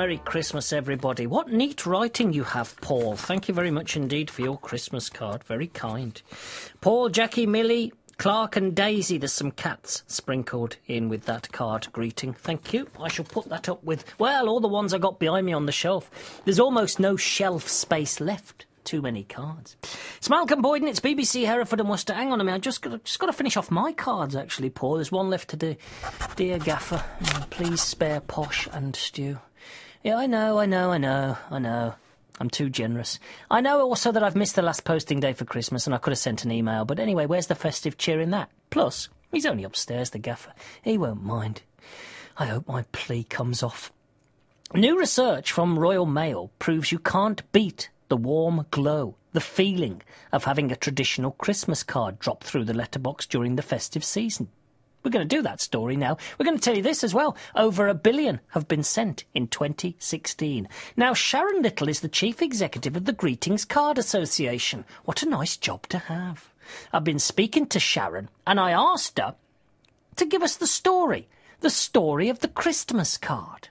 Merry Christmas, everybody. What neat writing you have, Paul. Thank you very much indeed for your Christmas card. Very kind. Paul, Jackie, Millie, Clark, and Daisy. There's some cats sprinkled in with that card greeting. Thank you. I shall put that up with, well, all the ones I got behind me on the shelf. There's almost no shelf space left too many cards. It's Malcolm Boyden, it's BBC Hereford and Worcester. Hang on a minute, I just got, just got to finish off my cards, actually, Paul. There's one left to do. Dear Gaffer, please spare Posh and Stew. Yeah, I know, I know, I know, I know. I'm too generous. I know also that I've missed the last posting day for Christmas and I could have sent an email, but anyway, where's the festive cheer in that? Plus, he's only upstairs, the gaffer. He won't mind. I hope my plea comes off. New research from Royal Mail proves you can't beat the warm glow, the feeling of having a traditional Christmas card drop through the letterbox during the festive season. We're going to do that story now. We're going to tell you this as well. Over a billion have been sent in 2016. Now, Sharon Little is the chief executive of the Greetings Card Association. What a nice job to have. I've been speaking to Sharon and I asked her to give us the story. The story of the Christmas card.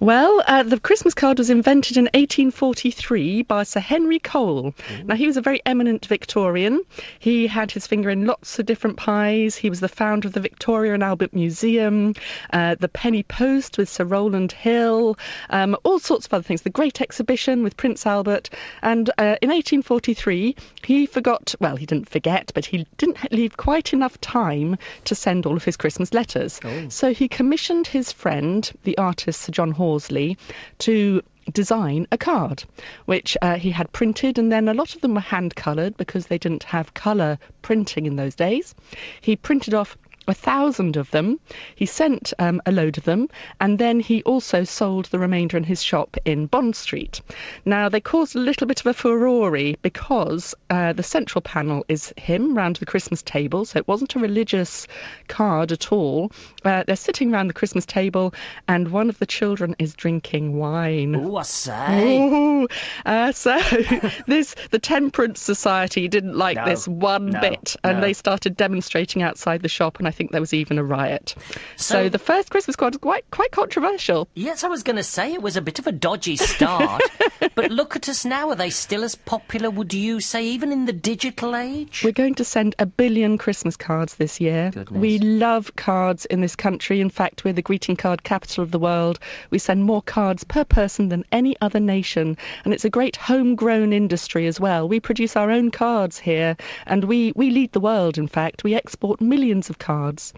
Well, uh, the Christmas card was invented in 1843 by Sir Henry Cole. Mm. Now, he was a very eminent Victorian. He had his finger in lots of different pies. He was the founder of the Victoria and Albert Museum, uh, the Penny Post with Sir Rowland Hill, um, all sorts of other things. The Great Exhibition with Prince Albert. And uh, in 1843, he forgot, well, he didn't forget, but he didn't leave quite enough time to send all of his Christmas letters. Oh. So he commissioned his friend, the artist Sir John Hall, Horsley to design a card, which uh, he had printed, and then a lot of them were hand coloured because they didn't have colour printing in those days. He printed off a thousand of them. He sent um, a load of them, and then he also sold the remainder in his shop in Bond Street. Now, they caused a little bit of a furore because uh, the central panel is him round the Christmas table, so it wasn't a religious card at all. Uh, they're sitting round the Christmas table, and one of the children is drinking wine. Ooh, I say. Ooh. Uh, so this the Temperance Society didn't like no, this one no, bit, and no. they started demonstrating outside the shop, and I think there was even a riot. So, so the first Christmas card was quite quite controversial. Yes, I was going to say it was a bit of a dodgy start, but look at us now. Are they still as popular? Would you say even in the digital age? We're going to send a billion Christmas cards this year. Goodness. We love cards in this country. In fact, we're the greeting card capital of the world. We send more cards per person than any other nation, and it's a great homegrown industry as well. We produce our own cards here, and we we lead the world. In fact, we export millions of cards cards.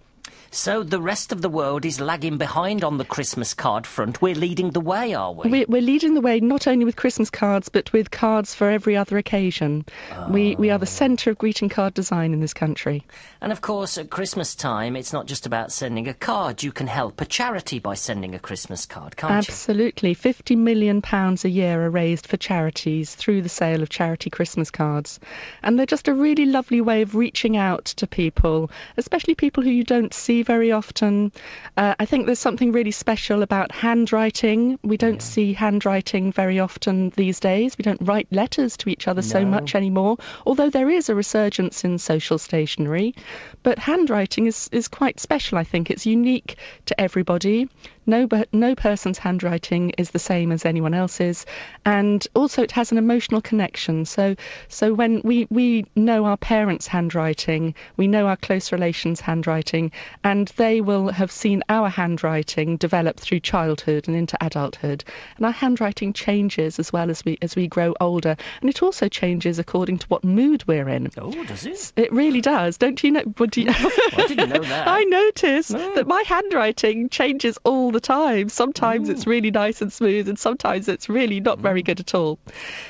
So the rest of the world is lagging behind on the Christmas card front. We're leading the way, are we? We're, we're leading the way not only with Christmas cards, but with cards for every other occasion. Oh. We, we are the ah. centre of greeting card design in this country. And of course, at Christmas time, it's not just about sending a card. You can help a charity by sending a Christmas card, can't Absolutely. you? Absolutely. £50 million a year are raised for charities through the sale of charity Christmas cards. And they're just a really lovely way of reaching out to people, especially people who you don't see very often. Uh, I think there's something really special about handwriting. We don't yeah. see handwriting very often these days. We don't write letters to each other no. so much anymore, although there is a resurgence in social stationery. But handwriting is, is quite special, I think. It's unique to everybody. No, but no person's handwriting is the same as anyone else's, and also it has an emotional connection. So, so when we we know our parents' handwriting, we know our close relations' handwriting, and they will have seen our handwriting develop through childhood and into adulthood, and our handwriting changes as well as we as we grow older, and it also changes according to what mood we're in. Oh, does it? It really does. Don't you know? Do you... well, I didn't know that. I notice no. that my handwriting changes all the time. Sometimes Ooh. it's really nice and smooth, and sometimes it's really not very good at all.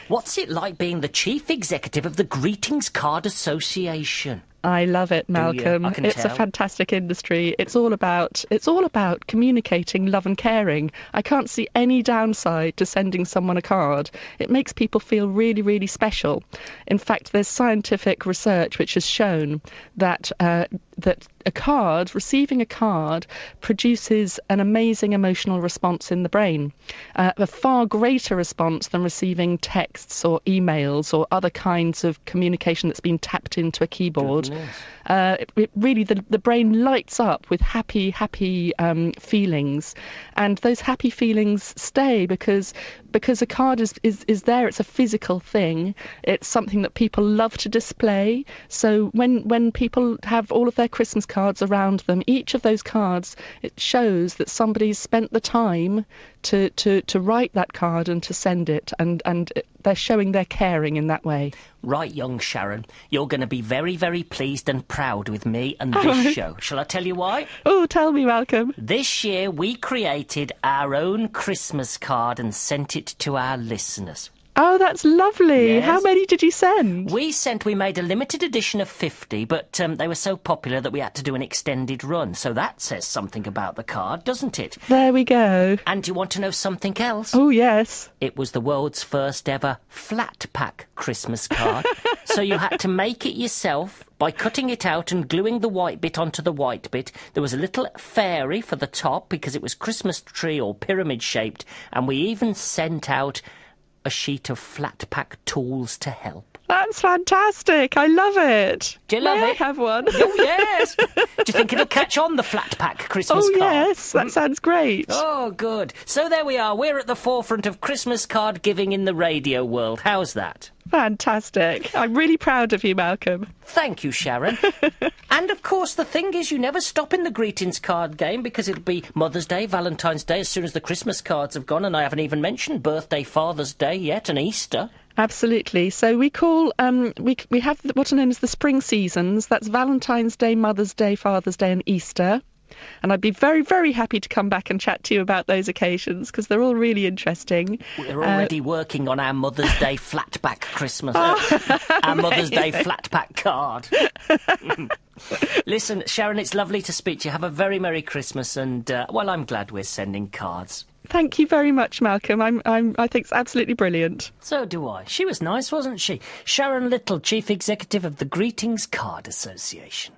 What's it like being the chief executive of the Greetings Card Association? I love it, Malcolm. It's tell. a fantastic industry. It's all about it's all about communicating love and caring. I can't see any downside to sending someone a card. It makes people feel really, really special. In fact, there's scientific research which has shown that uh, that a card, receiving a card, produces an amazing emotional response in the brain, uh, a far greater response than receiving texts or emails or other kinds of communication that's been tapped into a keyboard. Uh, it, it really, the, the brain lights up with happy, happy um, feelings, and those happy feelings stay because because a card is, is, is there. It's a physical thing. It's something that people love to display. So when when people have all of their Christmas cards around them, each of those cards it shows that somebody's spent the time to, to, to write that card and to send it, and and they're showing their caring in that way. Right, young Sharon, you're going to be very, very pleased and proud with me and this show. Shall I tell you why? Oh, tell me, Malcolm. This year we created our own Christmas card and sent it to our listeners. Oh, that's lovely. Yes. How many did you send? We sent, we made a limited edition of 50, but um, they were so popular that we had to do an extended run. So that says something about the card, doesn't it? There we go. And do you want to know something else? Oh, yes. It was the world's first ever flat pack Christmas card. so you had to make it yourself by cutting it out and gluing the white bit onto the white bit. There was a little fairy for the top because it was Christmas tree or pyramid shaped, and we even sent out a sheet of flat pack tools to help. That's fantastic. I love it. Do you love May it? I have one? Oh, yes! Do you think it'll catch on, the flat pack Christmas Oh, card? yes. That sounds great. Oh, good. So there we are. We're at the forefront of Christmas card giving in the radio world. How's that? Fantastic. I'm really proud of you, Malcolm. Thank you, Sharon. and of course, the thing is, you never stop in the greetings card game because it'll be Mother's Day, Valentine's Day, as soon as the Christmas cards have gone, and I haven't even mentioned birthday, Father's Day yet, and Easter. Absolutely. So we call um, we we have what are known as the spring seasons. That's Valentine's Day, Mother's Day, Father's Day, and Easter. And I'd be very, very happy to come back and chat to you about those occasions because they're all really interesting. We're already working on our Mother's Day flat pack Christmas, uh, our Mother's Day flat pack card. Listen, Sharon, it's lovely to speak to you. Have a very Merry Christmas, and uh, well, I'm glad we're sending cards. Thank you very much, Malcolm. I'm, I'm, I think it's absolutely brilliant. So do I. She was nice, wasn't she? Sharon Little, Chief Executive of the Greetings Card Association.